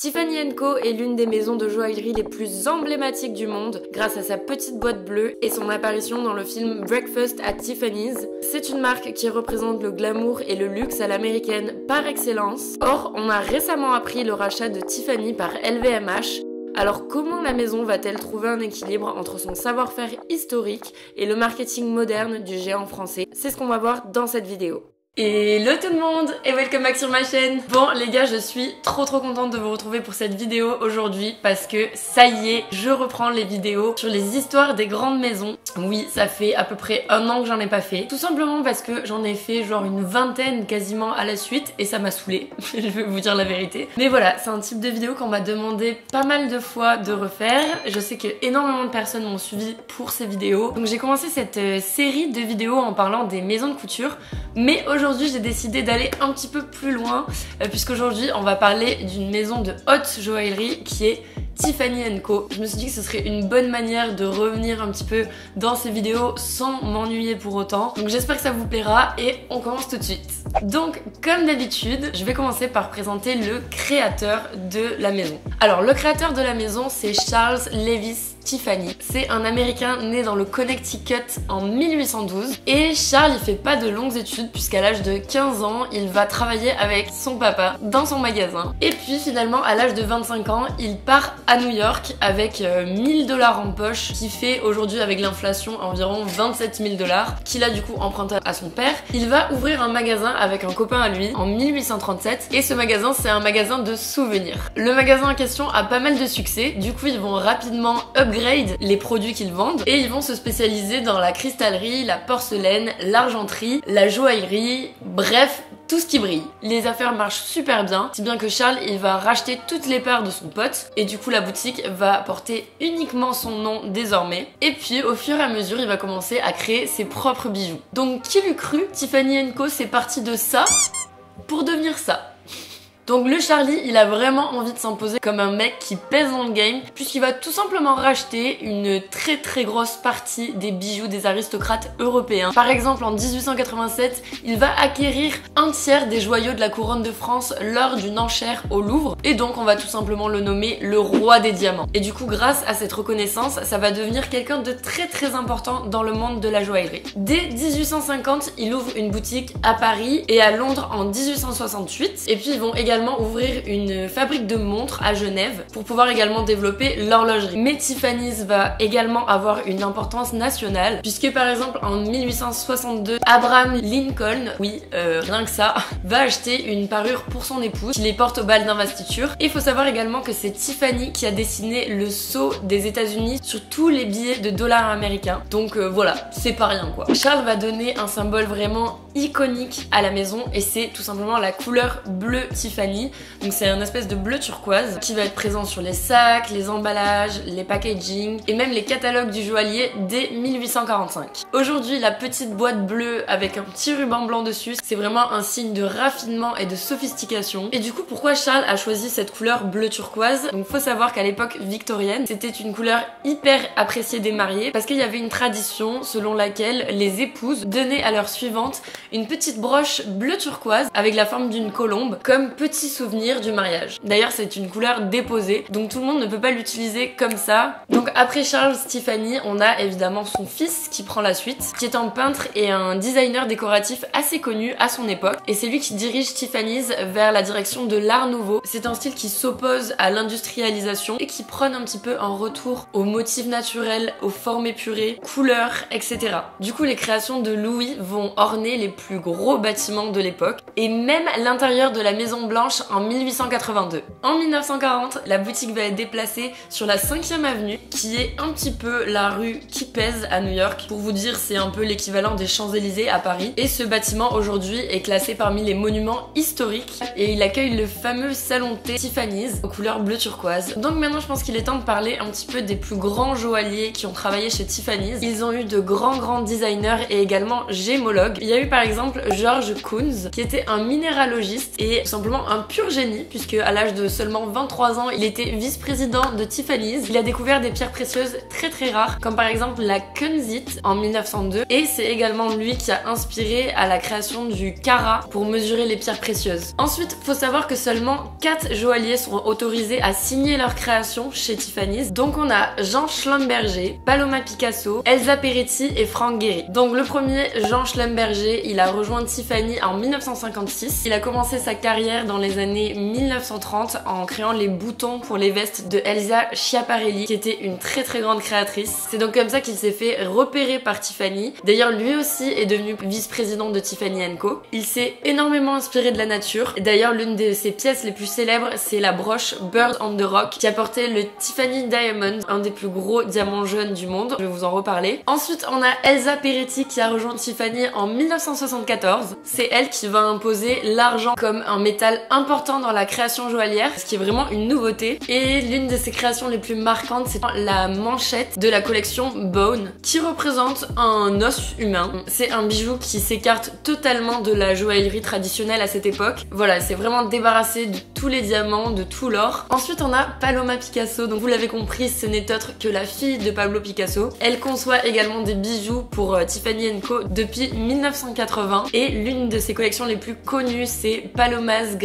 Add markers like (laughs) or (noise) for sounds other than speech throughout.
Tiffany Co est l'une des maisons de joaillerie les plus emblématiques du monde grâce à sa petite boîte bleue et son apparition dans le film Breakfast at Tiffany's. C'est une marque qui représente le glamour et le luxe à l'américaine par excellence. Or, on a récemment appris le rachat de Tiffany par LVMH. Alors comment la maison va-t-elle trouver un équilibre entre son savoir-faire historique et le marketing moderne du géant français? C'est ce qu'on va voir dans cette vidéo. Hello tout le monde et welcome back sur ma chaîne. Bon les gars je suis trop trop contente de vous retrouver pour cette vidéo aujourd'hui parce que ça y est je reprends les vidéos sur les histoires des grandes maisons Oui ça fait à peu près un an que j'en ai pas fait. Tout simplement parce que j'en ai fait genre une vingtaine quasiment à la suite et ça m'a saoulé (laughs) Je vais vous dire la vérité. Mais voilà c'est un type de vidéo qu'on m'a demandé pas mal de fois de refaire. Je sais que énormément de personnes m'ont suivi pour ces vidéos. Donc j'ai commencé cette euh, série de vidéos en parlant des maisons de couture. Mais aujourd'hui j'ai décidé d'aller un petit peu plus loin euh, puisqu'aujourd'hui on va parler d'une maison de haute joaillerie qui est Tiffany Co. Je me suis dit que ce serait une bonne manière de revenir un petit peu dans ces vidéos sans m'ennuyer pour autant. Donc j'espère que ça vous plaira et on commence tout de suite. Donc comme d'habitude, je vais commencer par présenter le créateur de la maison. Alors le créateur de la maison c'est Charles Levis Tiffany. C'est un Américain né dans le Connecticut en 1812 et Charles il fait pas de longues études puisqu'à l'âge de 15 ans il va travailler avec son papa dans son magasin et puis finalement à l'âge de 25 ans il part à New York avec 1000 euh, dollars en poche qui fait aujourd'hui avec l'inflation environ 27 000 dollars qu'il a du coup emprunté à son père. Il va ouvrir un magasin avec un copain à lui en 1837 et ce magasin c'est un magasin de souvenirs. Le magasin en question a pas mal de succès du coup ils vont rapidement upgrade les produits qu'ils vendent et ils vont se spécialiser dans la cristallerie, la porcelaine, l'argenterie, la joaillerie, bref, tout ce qui brille. Les affaires marchent super bien, si bien que Charles il va racheter toutes les parts de son pote et du coup la boutique va porter uniquement son nom désormais. Et puis au fur et à mesure il va commencer à créer ses propres bijoux. Donc qui l'eût cru Tiffany Co c'est parti de ça pour devenir ça. Donc le Charlie, il a vraiment envie de s'imposer comme un mec qui pèse dans le game, puisqu'il va tout simplement racheter une très très grosse partie des bijoux des aristocrates européens. Par exemple, en 1887, il va acquérir un tiers des joyaux de la couronne de France lors d'une enchère au Louvre, et donc on va tout simplement le nommer le roi des diamants. Et du coup, grâce à cette reconnaissance, ça va devenir quelqu'un de très très important dans le monde de la joaillerie. Dès 1850, il ouvre une boutique à Paris et à Londres en 1868, et puis ils vont également ouvrir une fabrique de montres à Genève pour pouvoir également développer l'horlogerie. Mais Tiffany's va également avoir une importance nationale puisque par exemple en 1862, Abraham Lincoln, oui, euh, rien que ça, va acheter une parure pour son épouse qui les porte au bal d'investiture. Il faut savoir également que c'est Tiffany qui a dessiné le sceau des États-Unis sur tous les billets de dollars américains. Donc euh, voilà, c'est pas rien quoi. Charles va donner un symbole vraiment iconique à la maison et c'est tout simplement la couleur bleue Tiffany. Donc c'est un espèce de bleu turquoise qui va être présent sur les sacs, les emballages, les packaging et même les catalogues du joaillier dès 1845. Aujourd'hui la petite boîte bleue avec un petit ruban blanc dessus, c'est vraiment un signe de raffinement et de sophistication. Et du coup pourquoi Charles a choisi cette couleur bleu turquoise? Donc faut savoir qu'à l'époque victorienne, c'était une couleur hyper appréciée des mariés parce qu'il y avait une tradition selon laquelle les épouses donnaient à leur suivante une petite broche bleu turquoise avec la forme d'une colombe comme souvenir du mariage. D'ailleurs c'est une couleur déposée donc tout le monde ne peut pas l'utiliser comme ça. Donc après Charles Tiffany on a évidemment son fils qui prend la suite qui est un peintre et un designer décoratif assez connu à son époque et c'est lui qui dirige Tiffany's vers la direction de l'art nouveau. C'est un style qui s'oppose à l'industrialisation et qui prône un petit peu un retour aux motifs naturels, aux formes épurées, couleurs, etc. Du coup les créations de Louis vont orner les plus gros bâtiments de l'époque et même l'intérieur de la Maison Blanche en 1882. En 1940, la boutique va être déplacée sur la 5ème avenue qui est un petit peu la rue qui pèse à New York. Pour vous dire, c'est un peu l'équivalent des Champs-Élysées à Paris. Et ce bâtiment aujourd'hui est classé parmi les monuments historiques et il accueille le fameux salon thé Tiffany's aux couleurs bleu turquoise. Donc maintenant, je pense qu'il est temps de parler un petit peu des plus grands joailliers qui ont travaillé chez Tiffany's. Ils ont eu de grands grands designers et également gémologues. Il y a eu par exemple George Kunz, qui était un minéralogiste et tout simplement un pur génie puisque à l'âge de seulement 23 ans, il était vice-président de Tiffany's. Il a découvert des pierres précieuses très très rares comme par exemple la Kunzit en 1902 et c'est également lui qui a inspiré à la création du Cara pour mesurer les pierres précieuses. Ensuite, faut savoir que seulement 4 joailliers sont autorisés à signer leur création chez Tiffany's. Donc on a Jean Schlumberger, Paloma Picasso, Elsa Peretti et Frank Gehry. Donc le premier, Jean Schlumberger, il a rejoint Tiffany en 1956. Il a commencé sa carrière dans les années 1930 en créant les boutons pour les vestes de Elsa Schiaparelli, qui était une très très grande créatrice. C'est donc comme ça qu'il s'est fait repérer par Tiffany. D'ailleurs, lui aussi est devenu vice-président de Tiffany Co. Il s'est énormément inspiré de la nature. D'ailleurs, l'une de ses pièces les plus célèbres, c'est la broche Bird on the Rock, qui a porté le Tiffany Diamond, un des plus gros diamants jaunes du monde. Je vais vous en reparler. Ensuite, on a Elsa Peretti qui a rejoint Tiffany en 1974. C'est elle qui va imposer l'argent comme un métal important dans la création joaillière, ce qui est vraiment une nouveauté. Et l'une de ses créations les plus marquantes, c'est la manchette de la collection Bone, qui représente un os humain. C'est un bijou qui s'écarte totalement de la joaillerie traditionnelle à cette époque. Voilà, c'est vraiment débarrassé de tous les diamants, de tout l'or. Ensuite, on a Paloma Picasso. Donc vous l'avez compris, ce n'est autre que la fille de Pablo Picasso. Elle conçoit également des bijoux pour euh, Tiffany Co depuis 1980 et l'une de ses collections les plus connues, c'est Paloma's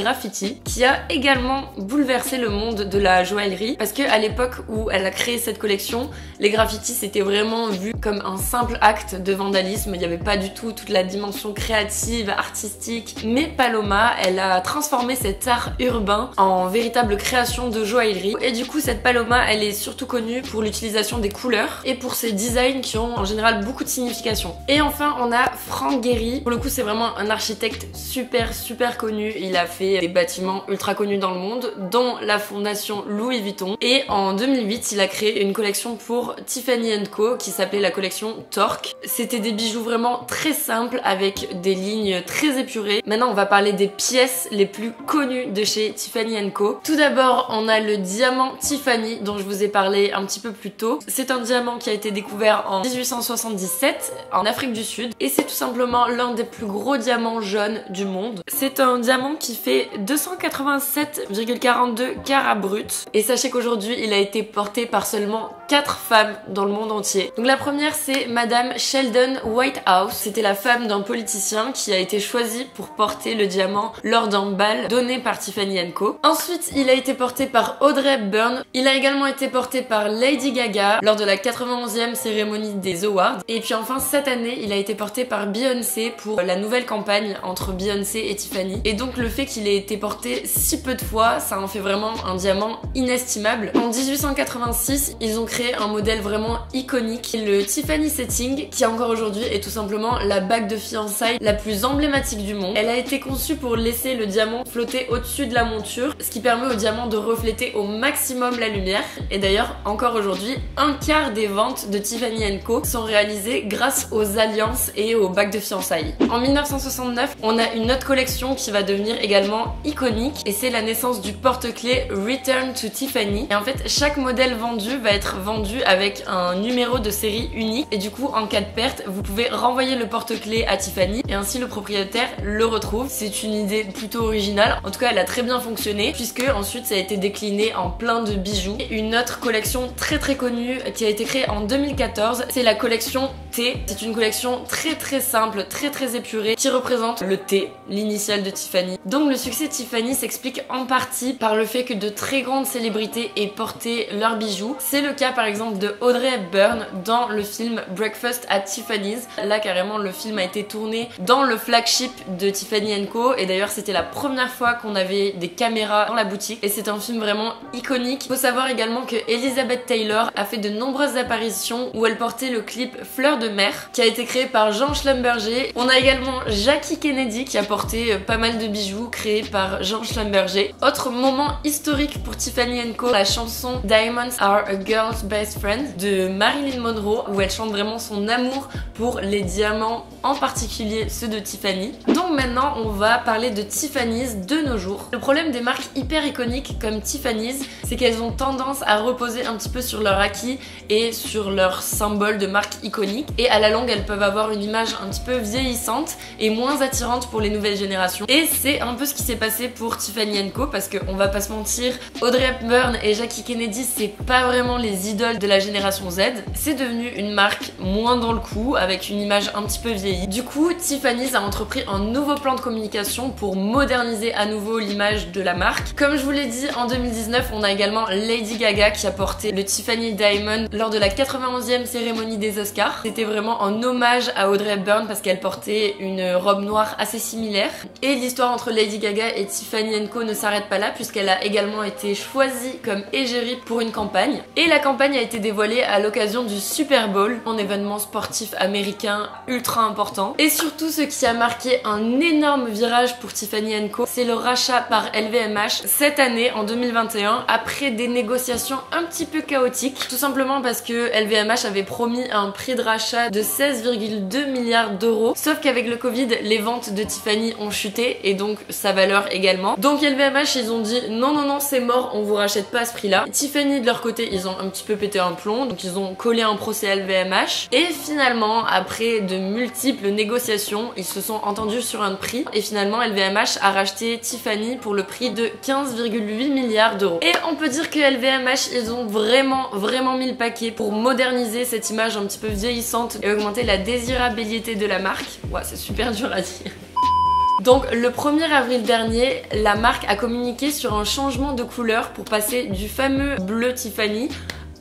Qui a également bouleversé le monde de la joaillerie parce que à l'époque où elle a créé cette collection, les graffitis c'était vraiment vu comme un simple acte de vandalisme. Il n'y avait pas du tout toute la dimension créative, artistique. Mais Paloma, elle a transformé cet art urbain en véritable création de joaillerie. Et du coup, cette Paloma, elle est surtout connue pour l'utilisation des couleurs et pour ses designs qui ont en général beaucoup de signification. Et enfin, on a Frank Gehry. Pour le coup, c'est vraiment un architecte super super connu. Il a fait bâtiments ultra connus dans le monde, dont la fondation Louis Vuitton. Et en 2008, il a créé une collection pour Tiffany Co qui s'appelait la collection Torque. C'était des bijoux vraiment très simples avec des lignes très épurées. Maintenant, on va parler des pièces les plus connues de chez Tiffany Co. Tout d'abord, on a le diamant Tiffany dont je vous ai parlé un petit peu plus tôt. C'est un diamant qui a été découvert en 1877 en Afrique du Sud et c'est tout simplement l'un des plus gros diamants jaunes du monde. C'est un diamant qui fait 287,42 carats bruts. Et sachez qu'aujourd'hui il a été porté par seulement 4 femmes dans le monde entier. Donc la première c'est Madame Sheldon Whitehouse. C'était la femme d'un politicien qui a été choisie pour porter le diamant lors d'un bal donné par Tiffany Co. Ensuite il a été porté par Audrey Byrne. Il a également été porté par Lady Gaga lors de la 91e cérémonie des Awards. Et puis enfin cette année il a été porté par Beyoncé pour la nouvelle campagne entre Beyoncé et Tiffany. Et donc le fait qu'il ait été porté si peu de fois, ça en fait vraiment un diamant inestimable. En 1886, ils ont créé un modèle vraiment iconique, le Tiffany Setting, qui encore aujourd'hui est tout simplement la bague de fiançailles la plus emblématique du monde. Elle a été conçue pour laisser le diamant flotter au-dessus de la monture, ce qui permet au diamant de refléter au maximum la lumière. Et d'ailleurs, encore aujourd'hui, un quart des ventes de Tiffany Co sont réalisées grâce aux alliances et aux bagues de fiançailles. En 1969, on a une autre collection qui va devenir également iconique et c'est la naissance du porte-clés Return to Tiffany. Et en fait, chaque modèle vendu va être vendu avec un numéro de série unique et du coup, en cas de perte, vous pouvez renvoyer le porte-clés à Tiffany et ainsi le propriétaire le retrouve. C'est une idée plutôt originale. En tout cas, elle a très bien fonctionné puisque ensuite ça a été décliné en plein de bijoux. Et une autre collection très très connue qui a été créée en 2014, c'est la collection C'est une collection très très simple, très très épurée qui représente le T, l'initiale de Tiffany. Donc le succès de Tiffany s'explique en partie par le fait que de très grandes célébrités aient porté leurs bijoux. C'est le cas par exemple de Audrey Hepburn dans le film Breakfast at Tiffany's. Là carrément le film a été tourné dans le flagship de Tiffany Co et d'ailleurs c'était la première fois qu'on avait des caméras dans la boutique et c'est un film vraiment iconique. Faut savoir également que Elizabeth Taylor a fait de nombreuses apparitions où elle portait le clip Fleur de mer qui a été créé par Jean Schlumberger. On a également Jackie Kennedy qui a porté euh, pas mal de bijoux créés par Jean Schlumberger. Autre moment historique pour Tiffany Co, la chanson Diamonds Are a Girl's Best Friend de Marilyn Monroe où elle chante vraiment son amour pour les diamants, en particulier ceux de Tiffany. Donc maintenant on va parler de Tiffany's de nos jours. Le problème des marques hyper iconiques comme Tiffany's, c'est qu'elles ont tendance à reposer un petit peu sur leur acquis et sur leur symbole de marque iconique. Et à la longue elles peuvent avoir une image un petit peu vieillissante et moins attirante pour les nouvelles générations. Et c'est un peu ce qui s'est passé pour Tiffany Co parce qu'on va pas se mentir, Audrey Hepburn et Jackie Kennedy c'est pas vraiment les idoles de la génération Z. C'est devenu une marque moins dans le coup avec une image un petit peu vieillie. Du coup, Tiffany's a entrepris un nouveau plan de communication pour moderniser à nouveau l'image de la marque. Comme je vous l'ai dit, en 2019, on a également Lady Gaga qui a porté le Tiffany Diamond lors de la 91e cérémonie des Oscars. C'était vraiment en hommage à Audrey Hepburn parce qu'elle portait une robe noire assez similaire. Et l'histoire entre Lady Gaga et Tiffany Co ne s'arrête pas là puisqu'elle a également été choisie comme égérie pour une campagne. Et la campagne a été dévoilée à l'occasion du Super Bowl, un événement sportif américain ultra important. Et surtout ce qui a marqué un énorme virage pour Tiffany Co, c'est le rachat par LVMH cette année en 2021 après des négociations un petit peu chaotiques. Tout simplement parce que LVMH avait promis un prix de rachat de 16,2 milliards d'euros. Sauf qu'avec le Covid, les ventes de Tiffany ont chuté et donc sa valeur également. Donc LVMH, ils ont dit non, non, non, c'est mort, on vous rachète pas à ce prix-là. Tiffany, de leur côté, ils ont un petit peu pété un plomb, donc ils ont collé un procès à LVMH. Et finalement, après de multiples négociations, ils se sont entendus sur un prix. Et finalement, LVMH a racheté Tiffany pour le prix de 15,8 milliards d'euros. Et on peut dire que LVMH, ils ont vraiment, vraiment mis le paquet pour moderniser cette image un petit peu vieillissante et augmenter la désirabilité de la marque. Ouais, c'est super dur à dire. Donc le 1er avril dernier, la marque a communiqué sur un changement de couleur pour passer du fameux bleu Tiffany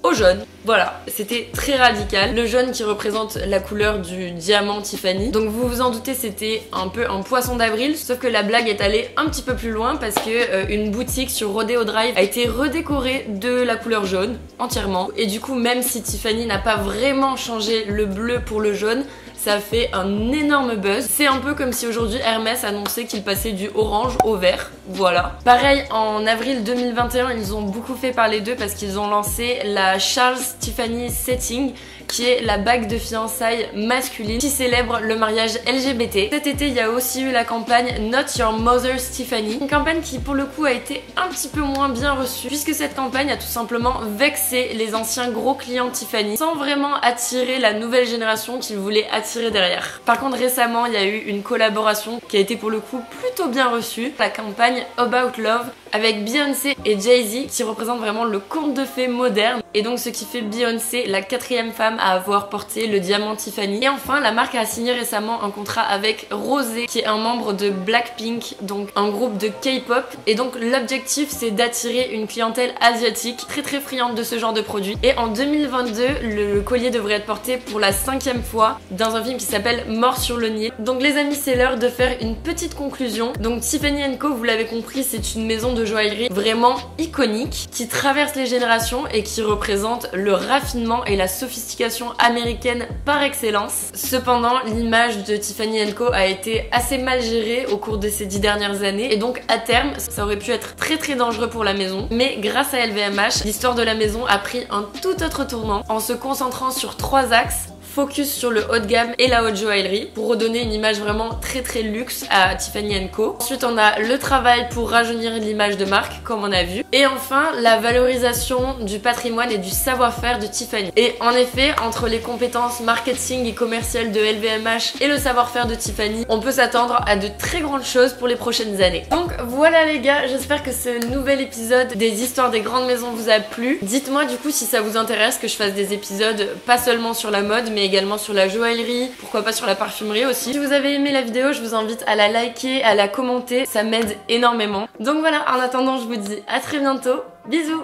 au jaune. Voilà, c'était très radical. Le jaune qui représente la couleur du diamant Tiffany. Donc vous vous en doutez, c'était un peu un poisson d'avril, sauf que la blague est allée un petit peu plus loin parce que euh, une boutique sur Rodeo Drive a été redécorée de la couleur jaune entièrement. Et du coup, même si Tiffany n'a pas vraiment changé le bleu pour le jaune, ça fait un énorme buzz. C'est un peu comme si aujourd'hui Hermès annonçait qu'il passait du orange au vert. Voilà. Pareil, en avril 2021, ils ont beaucoup fait parler d'eux parce qu'ils ont lancé la Charles Tiffany Setting qui est la bague de fiançailles masculine qui célèbre le mariage LGBT. Cet été, il y a aussi eu la campagne Not Your Mother's Tiffany, une campagne qui pour le coup a été un petit peu moins bien reçue puisque cette campagne a tout simplement vexé les anciens gros clients Tiffany sans vraiment attirer la nouvelle génération qu'ils voulaient attirer derrière. Par contre, récemment, il y a eu une collaboration qui a été pour le coup plutôt bien reçue, la campagne About Love avec Beyoncé et Jay-Z qui représentent vraiment le conte de fées moderne et donc ce qui fait Beyoncé la quatrième femme à avoir porté le diamant Tiffany. Et enfin, la marque a signé récemment un contrat avec Rosé qui est un membre de Blackpink, donc un groupe de K-pop. Et donc l'objectif c'est d'attirer une clientèle asiatique très très friande de ce genre de produits. Et en 2022, le collier devrait être porté pour la cinquième fois dans un film qui s'appelle Mort sur le Nil. Donc les amis, c'est l'heure de faire une petite conclusion. Donc Tiffany Co, vous l'avez compris, c'est une maison de joaillerie vraiment iconique qui traverse les générations et qui représente le raffinement et la sophistication américaine par excellence. Cependant, l'image de Tiffany Co a été assez mal gérée au cours de ces dix dernières années et donc à terme, ça aurait pu être très très dangereux pour la maison. Mais grâce à LVMH, l'histoire de la maison a pris un tout autre tournant en se concentrant sur trois axes focus sur le haut de gamme et la haute joaillerie pour redonner une image vraiment très très luxe à Tiffany Co. Ensuite on a le travail pour rajeunir l'image de marque comme on a vu. Et enfin la valorisation du patrimoine et du savoir-faire de Tiffany. Et en effet entre les compétences marketing et commerciales de LVMH et le savoir-faire de Tiffany, on peut s'attendre à de très grandes choses pour les prochaines années. Donc voilà les gars, j'espère que ce nouvel épisode des histoires des grandes maisons vous a plu. Dites-moi du coup si ça vous intéresse que je fasse des épisodes pas seulement sur la mode également sur la joaillerie, pourquoi pas sur la parfumerie aussi. Si vous avez aimé la vidéo, je vous invite à la liker, à la commenter, ça m'aide énormément. Donc voilà, en attendant, je vous dis à très bientôt. Bisous